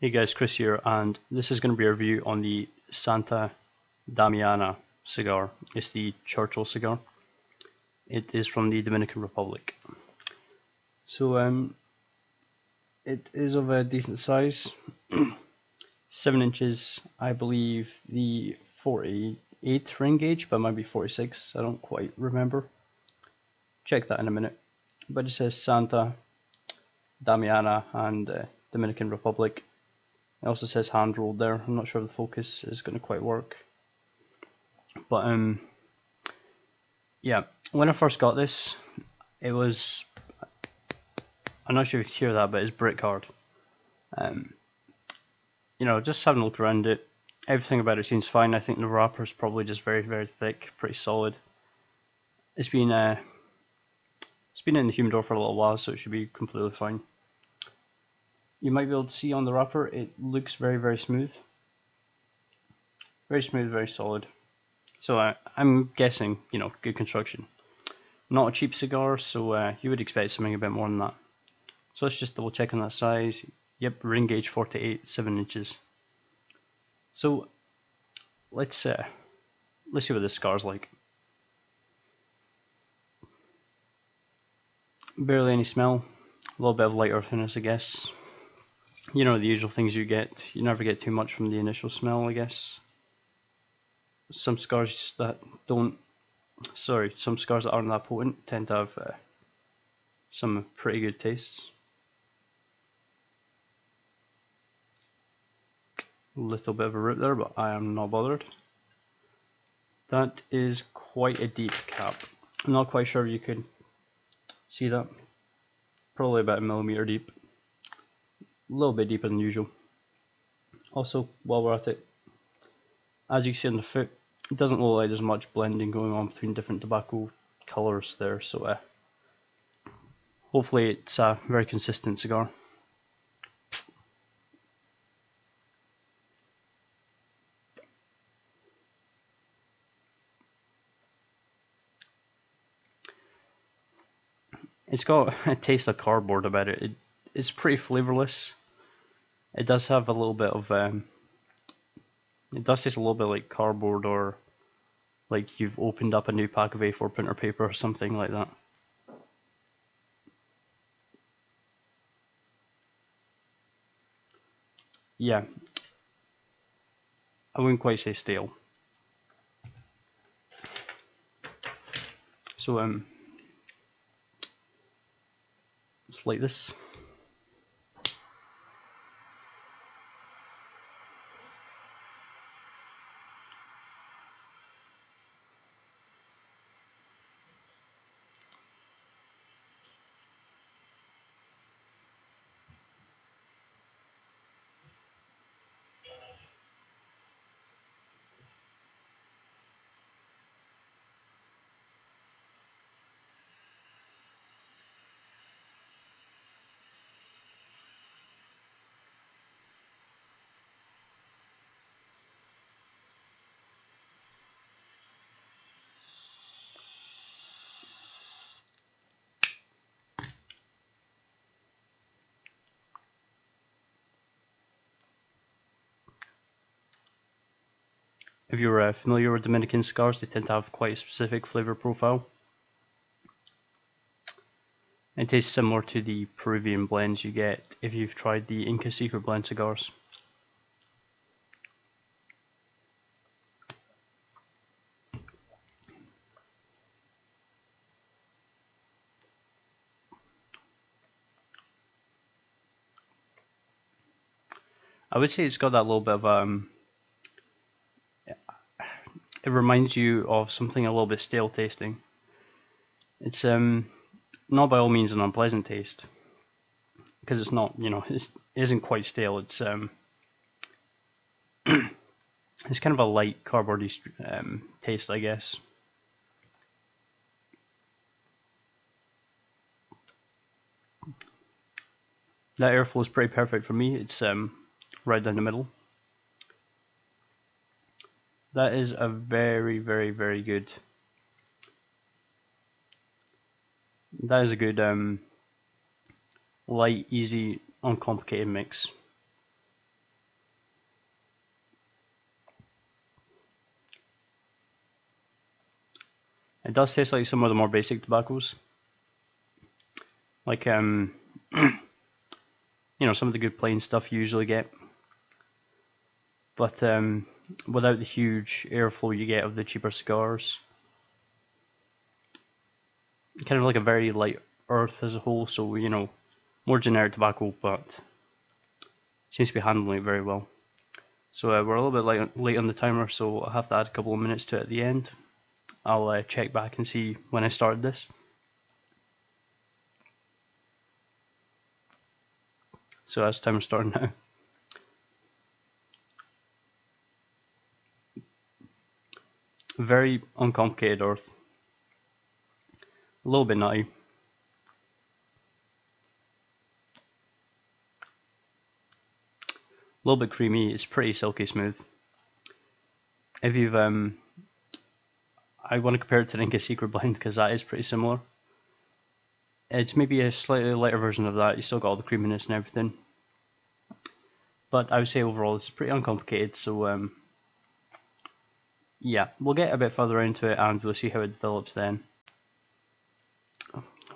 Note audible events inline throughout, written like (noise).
Hey guys, Chris here, and this is going to be a review on the Santa Damiana cigar. It's the Churchill cigar. It is from the Dominican Republic. So, um, it is of a decent size, (clears throat) 7 inches, I believe the 48 ring gauge, but might be 46, I don't quite remember. Check that in a minute. But it says Santa Damiana and uh, Dominican Republic it also says hand rolled there. I'm not sure if the focus is going to quite work. But um, yeah, when I first got this, it was. I'm not sure if you can hear that, but it's brick hard. Um, you know, just having a look around it, everything about it seems fine. I think the wrapper is probably just very, very thick, pretty solid. It's been uh, it's been in the humidor for a little while, so it should be completely fine you might be able to see on the wrapper it looks very very smooth. Very smooth very solid. So uh, I'm guessing you know good construction. Not a cheap cigar so uh, you would expect something a bit more than that. So let's just double check on that size. Yep ring gauge 48 7 inches. So let's uh, let's see what this cigar's like. Barely any smell. A little bit of light earthiness I guess you know the usual things you get. You never get too much from the initial smell, I guess. Some cigars that don't, sorry, some cigars that aren't that potent tend to have uh, some pretty good tastes. Little bit of a rip there, but I am not bothered. That is quite a deep cap. I'm not quite sure you can see that. Probably about a millimeter deep a little bit deeper than usual. Also, while we're at it, as you can see on the foot, it doesn't look like there's much blending going on between different tobacco colours there, so uh, hopefully it's a very consistent cigar. It's got (laughs) a taste of cardboard about it. it it's pretty flavorless. It does have a little bit of um, it does taste a little bit like cardboard or like you've opened up a new pack of A4 printer paper or something like that. Yeah, I wouldn't quite say stale. So um, it's like this. If you're uh, familiar with Dominican cigars, they tend to have quite a specific flavor profile. It tastes similar to the Peruvian blends you get if you've tried the Inca Secret Blend cigars. I would say it's got that little bit of um, it reminds you of something a little bit stale tasting. It's um not by all means an unpleasant taste because it's not you know it isn't quite stale. It's um (clears throat) it's kind of a light cardboardy um, taste, I guess. That airflow is pretty perfect for me. It's um, right down the middle. That is a very, very, very good. That is a good um, light, easy, uncomplicated mix. It does taste like some of the more basic tobaccos, like um, (clears throat) you know, some of the good plain stuff you usually get. But um, without the huge airflow you get of the cheaper cigars. Kind of like a very light earth as a whole, so, you know, more generic tobacco, but seems to be handling it very well. So uh, we're a little bit late, late on the timer, so I'll have to add a couple of minutes to it at the end. I'll uh, check back and see when I started this. So that's time starting now. Very uncomplicated earth. A little bit nutty. A little bit creamy, it's pretty silky smooth. If you've, um, I want to compare it to Inca Secret Blend because that is pretty similar. It's maybe a slightly lighter version of that, you still got all the creaminess and everything. But I would say overall it's pretty uncomplicated, so um, yeah, we'll get a bit further into it and we'll see how it develops then.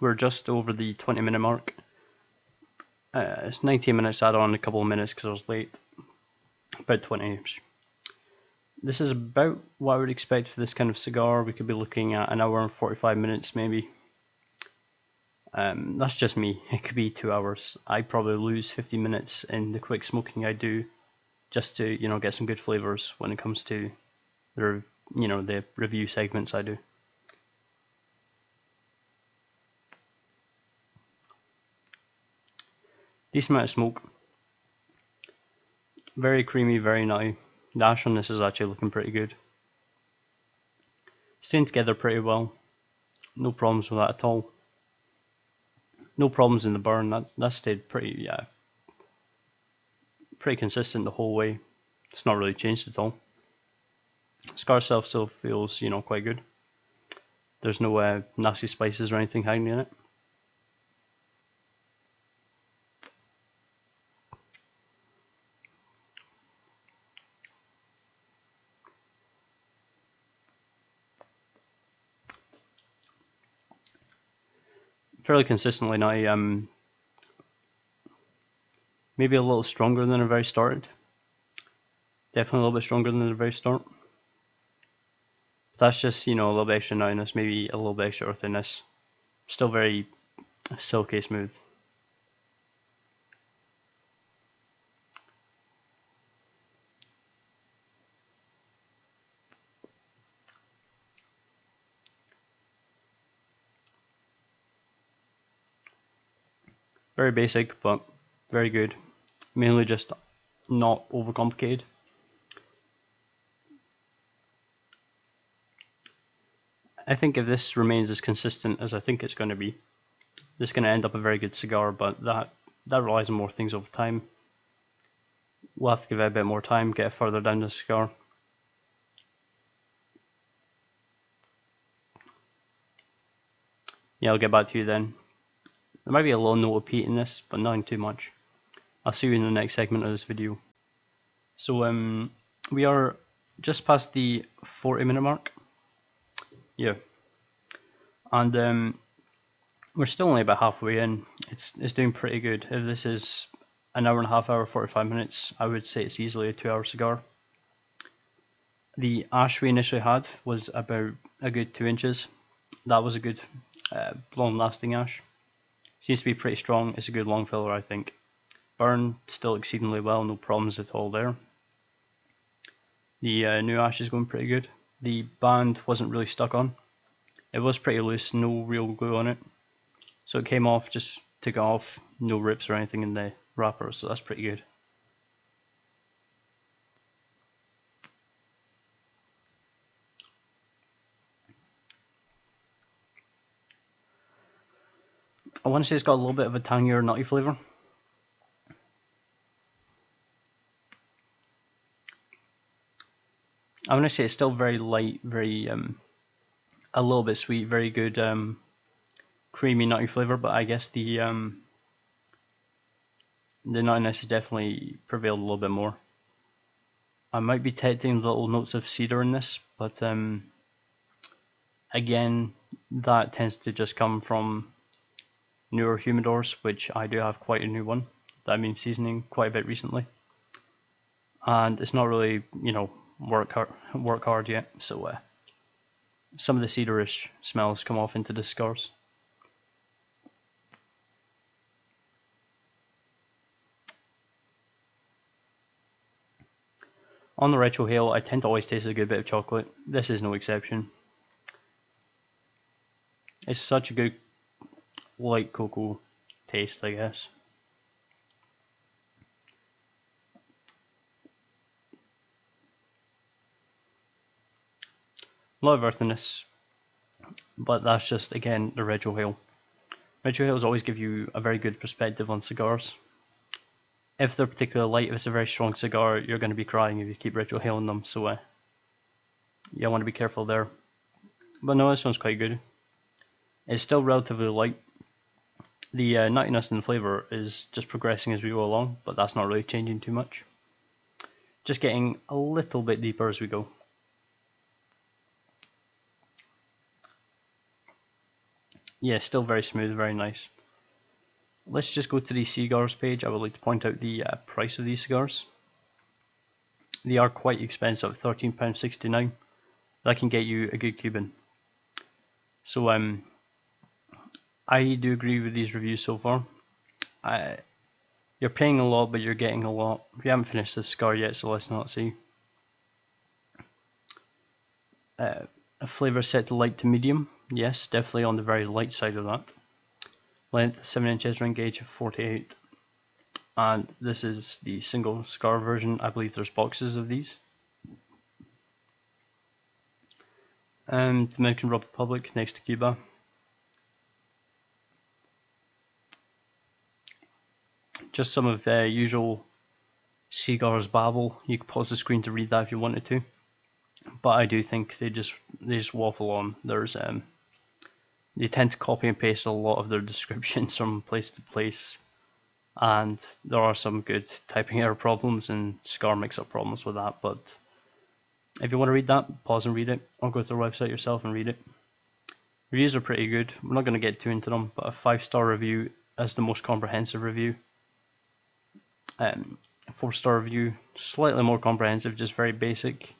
We're just over the 20 minute mark. Uh, it's 19 minutes, add on a couple of minutes because I was late. About 20 This is about what I would expect for this kind of cigar. We could be looking at an hour and 45 minutes maybe. Um, that's just me. (laughs) It could be two hours. I probably lose 50 minutes in the quick smoking I do just to, you know, get some good flavors when it comes to the, you know, the review segments I do. Decent amount of smoke. Very creamy, very nutty. The ash on this is actually looking pretty good. Staying together pretty well. No problems with that at all. No problems in the burn. That that stayed pretty yeah, pretty consistent the whole way. It's not really changed at all. Scar self still feels you know quite good. There's no uh, nasty spices or anything hiding in it. fairly consistently now. Um, maybe a little stronger than the very started. Definitely a little bit stronger than the very start. That's just, you know, a little bit extra nuttiness, maybe a little bit extra earthiness. Still very silky smooth. Very basic, but very good. Mainly just not overcomplicated. I think if this remains as consistent as I think it's going to be, this is going to end up a very good cigar, but that, that relies on more things over time. We'll have to give it a bit more time, get further down the cigar. Yeah, I'll get back to you then. There might be a little note of peat in this, but nothing too much. I'll see you in the next segment of this video. So um, we are just past the 40 minute mark. Yeah. And um, we're still only about halfway in. It's, it's doing pretty good. If this is an hour and a half hour, 45 minutes, I would say it's easily a two hour cigar. The ash we initially had was about a good two inches. That was a good uh, long lasting ash. Seems to be pretty strong. It's a good long filler, I think. Burn still exceedingly well, no problems at all there. The uh, new ash is going pretty good. The band wasn't really stuck on. It was pretty loose, no real glue on it. So it came off, just took it off, no rips or anything in the wrapper, so that's pretty good. I want to say it's got a little bit of a tangier nutty flavour. I want to say it's still very light, very um, a little bit sweet, very good um, creamy nutty flavour, but I guess the um, the nuttiness has definitely prevailed a little bit more. I might be detecting little notes of cedar in this, but um, Again, that tends to just come from newer humidors, which I do have quite a new one that I've been seasoning quite a bit recently. And it's not really, you know, work hard, work hard yet, so uh, some of the cedarish smells come off into the scars. On the retrohale, I tend to always taste a good bit of chocolate. This is no exception. It's such a good light cocoa taste, I guess. A lot of earthiness, but that's just, again, the retrohale. Retrohales always give you a very good perspective on cigars if they're particularly light, if it's a very strong cigar, you're going to be crying if you keep retrohaling them. So, uh, yeah, I want to be careful there. But no, this one's quite good. It's still relatively light. The uh, nuttiness and the flavour is just progressing as we go along, but that's not really changing too much. Just getting a little bit deeper as we go. Yeah, still very smooth, very nice. Let's just go to the cigars page. I would like to point out the uh, price of these cigars. They are quite expensive, £13.69. That can get you a good Cuban. So um, I do agree with these reviews so far. I, you're paying a lot, but you're getting a lot. We haven't finished this cigar yet, so let's not see. Uh, a flavour set to light to medium. Yes, definitely on the very light side of that. Length 7 inches ring gauge of 48 and this is the single cigar version. I believe there's boxes of these. Um, Dominican Republic next to Cuba. Just some of the usual cigars babble. You could pause the screen to read that if you wanted to but I do think they just they just waffle on. There's um they tend to copy and paste a lot of their (laughs) descriptions from place to place and there are some good typing error problems and cigar mix-up problems with that but if you want to read that pause and read it or go to their website yourself and read it. Reviews are pretty good. We're not going to get too into them but a five star review is the most comprehensive review. Um, four star review slightly more comprehensive just very basic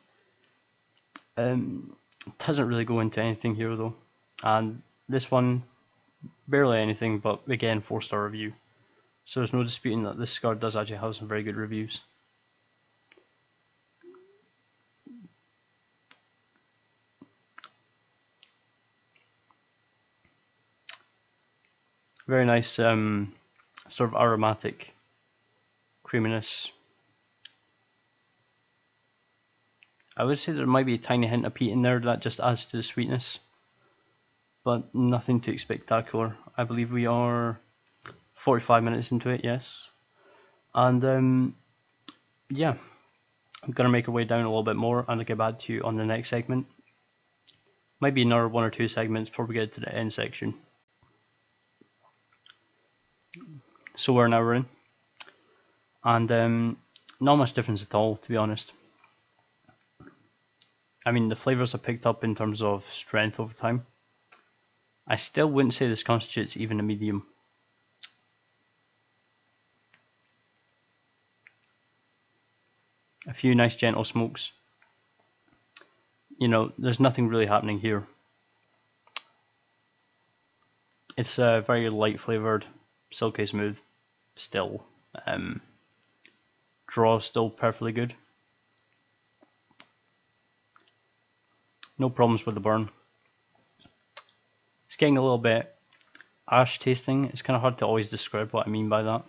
um, doesn't really go into anything here though and this one, barely anything, but again, 4 star review. So there's no disputing that this card does actually have some very good reviews. Very nice um, sort of aromatic creaminess. I would say there might be a tiny hint of peat in there that just adds to the sweetness but nothing too spectacular. I believe we are 45 minutes into it, yes. And um, yeah, I'm going to make our way down a little bit more and I'll get back to you on the next segment. Maybe another one or two segments before we get to the end section. So we're now in. And um, not much difference at all, to be honest. I mean, the flavors are picked up in terms of strength over time. I still wouldn't say this constitutes even a medium. A few nice gentle smokes. You know, there's nothing really happening here. It's a very light flavoured, silky smooth, still. Um, draw still perfectly good. No problems with the burn It's getting a little bit ash tasting. It's kind of hard to always describe what I mean by that.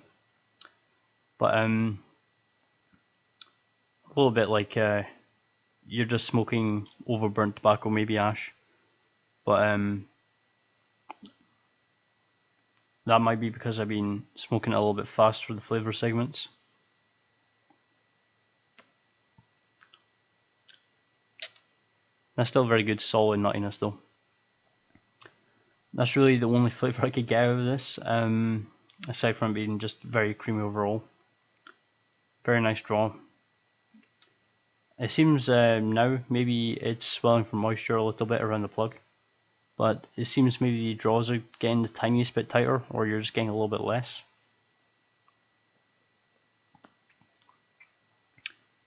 But um, a little bit like uh, you're just smoking overburnt tobacco, maybe ash. But um, that might be because I've been smoking a little bit fast for the flavor segments. That's still a very good solid nuttiness though that's really the only (laughs) flavour I could get out of this, um, aside from being just very creamy overall. Very nice draw. It seems um, now maybe it's swelling from moisture a little bit around the plug. but it seems maybe the draws are getting the tiniest bit tighter or you're just getting a little bit less.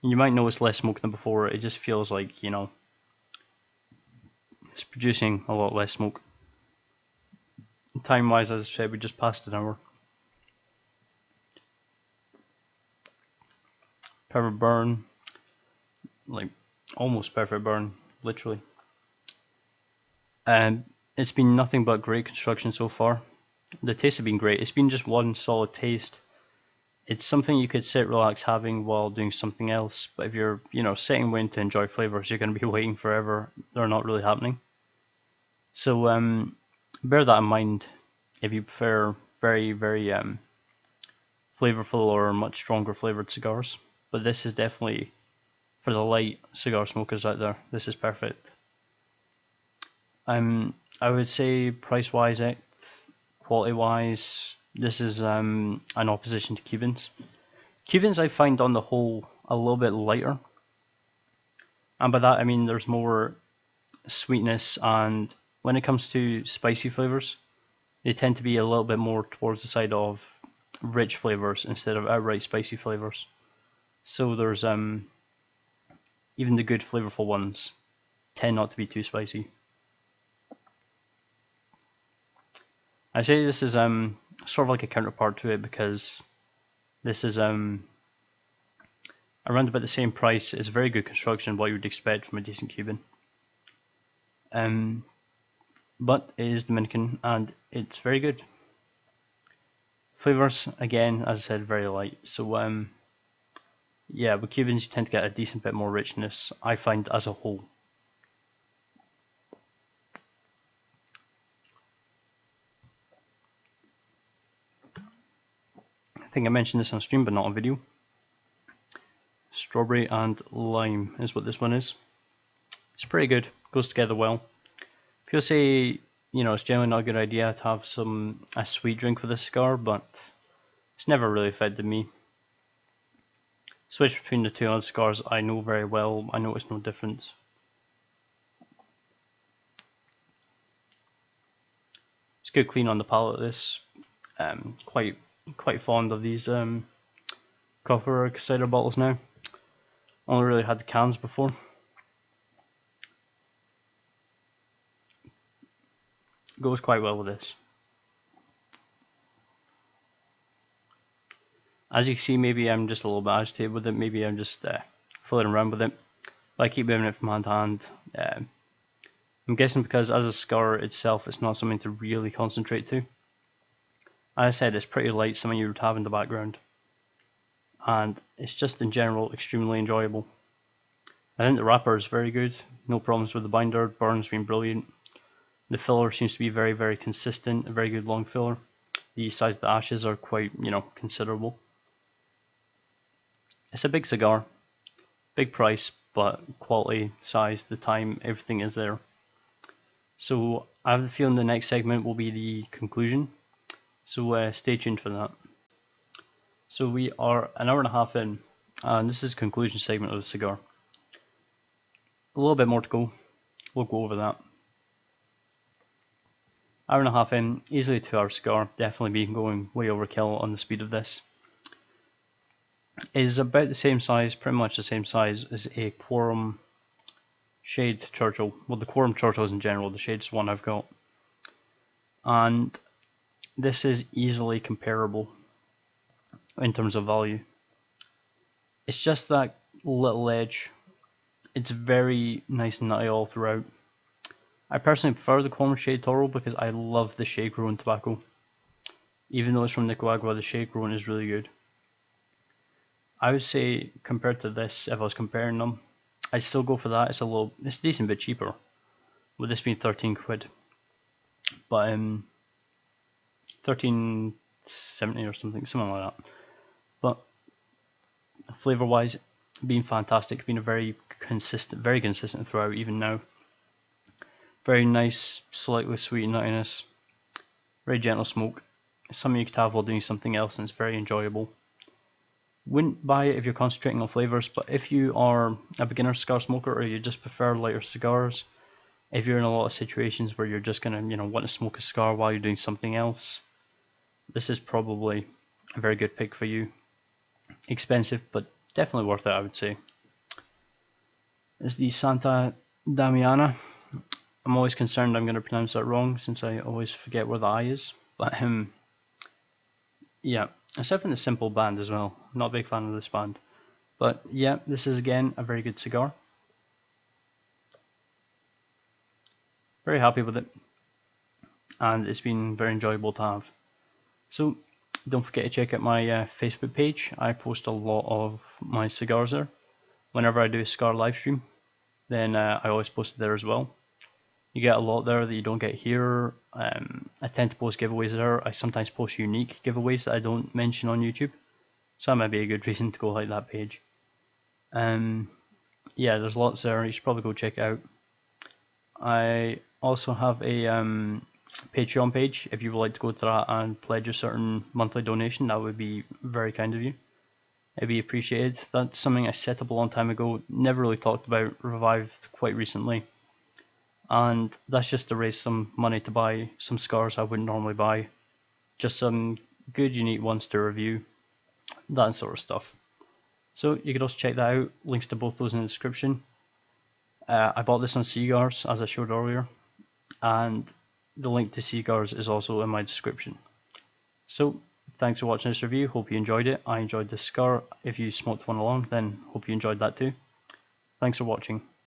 You might notice less smoke than before, it just feels like, you know, it's producing a lot less smoke. Time wise, as I said, we just passed an hour. Perfect burn, like almost perfect burn, literally. And it's been nothing but great construction so far. The taste has been great. It's been just one solid taste. It's something you could sit relax having while doing something else. But if you're, you know, sitting waiting to enjoy flavors, you're going to be (laughs) waiting forever. They're not really happening. So um, bear that in mind if you prefer very, very um, flavorful or much stronger flavored cigars but this is definitely for the light cigar smokers out there. This is perfect. Um, I would say price wise, quality wise, this is um an opposition to Cubans. Cubans I find on the whole a little bit lighter, and by that I mean there's more sweetness and when it comes to spicy flavors, they tend to be a little bit more towards the side of rich flavors instead of outright spicy flavors. So there's um even the good flavorful ones tend not to be too spicy. I say this is um sort of like a counterpart to it because this is um around about the same price. It's a very good construction, what you would expect from a decent Cuban. Um, but it is Dominican and it's very good. Flavors again, as I said, very light. So um, yeah, with Cubans you tend to get a decent bit more richness, I find as a whole. Think I mentioned this on stream but not on video. Strawberry and lime is what this one is. It's pretty good, goes together well. People say, you know, it's generally not a good idea to have some a sweet drink with a cigar, but it's never really affected me switch between the two other cigars I know very well. I notice no difference. It's good clean on the palate. This um, quite quite fond of these um, copper cider bottles now. Only really had the cans before. Goes quite well with this. As you can see, maybe I'm just a little bit agitated with it. Maybe I'm just uh, around with it. But I keep moving it from hand to hand. Um, I'm guessing because as a cigar itself, it's not something to really concentrate to. As I said, it's pretty light, something you would have in the background. And it's just in general extremely enjoyable. I think the wrapper is very good. No problems with the binder. Burn's been brilliant. The filler seems to be very, very consistent. A very good long filler. The size of the ashes are quite, you know, considerable. It's a big cigar, big price, but quality, size, the time, everything is there. So I have the feeling the next segment will be the conclusion. So uh, stay tuned for that. So we are an hour and a half in, and this is conclusion segment of the cigar. A little bit more to go. We'll go over that. Hour and a half in, easily two hour cigar. Definitely be going way overkill on the speed of this is about the same size, pretty much the same size as a Quorum Shade Churchill. Well, the Quorum Churchills in general, the Shade's one I've got. And this is easily comparable in terms of value. It's just that little edge. It's very nice and nutty all throughout. I personally prefer the Quorum Shade Toro because I love the shade grown tobacco. Even though it's from Nicaragua, the shade grown is really good. I would say compared to this, if I was comparing them, I'd still go for that. It's a little, it's a decent bit cheaper. With this being 13 quid. But um, 13.70 or something, something like that. But flavor wise, being fantastic, being a very consistent, very consistent throughout even now. Very nice, slightly sweet nuttiness. Very gentle smoke. something you could have while doing something else and it's very enjoyable. Wouldn't buy it if you're concentrating on flavors, but if you are a beginner cigar smoker or you just prefer lighter cigars, if you're in a lot of situations where you're just gonna, you know, want to smoke a cigar while you're doing something else, this is probably a very good pick for you. Expensive, but definitely worth it, I would say. It's the Santa Damiana. I'm always concerned I'm going to pronounce that wrong since I always forget where the I is. But (laughs) um, yeah, aside from the simple band as well. not a big fan of this band. But yeah, this is again a very good cigar. Very happy with it. And it's been very enjoyable to have. So don't forget to check out my uh, Facebook page. I post a lot of my cigars there. Whenever I do a cigar live stream, then uh, I always post it there as well. You get a lot there that you don't get here. Um, I tend to post giveaways there. I sometimes post unique giveaways that I don't mention on YouTube. So that might be a good (laughs) reason to go like that page. Um, yeah, there's lots there. You should probably go check out. I also have a um, Patreon page. If you would like to go to that and pledge a certain monthly donation, that would be very kind of you. It'd be appreciated. That's something I set up a long time ago. Never really talked about. Revived quite recently, and that's just to raise some money to buy some scars I wouldn't normally buy. Just some good, unique ones to review. That sort of stuff. So you could also check that out. Links to both those in the description. Uh, I bought this on CGars, as I showed earlier, and the link to CGars is also in my description. So, thanks for watching this review. Hope you enjoyed it. I enjoyed the cigar. If you smoked one along, then hope you enjoyed that too. Thanks for watching.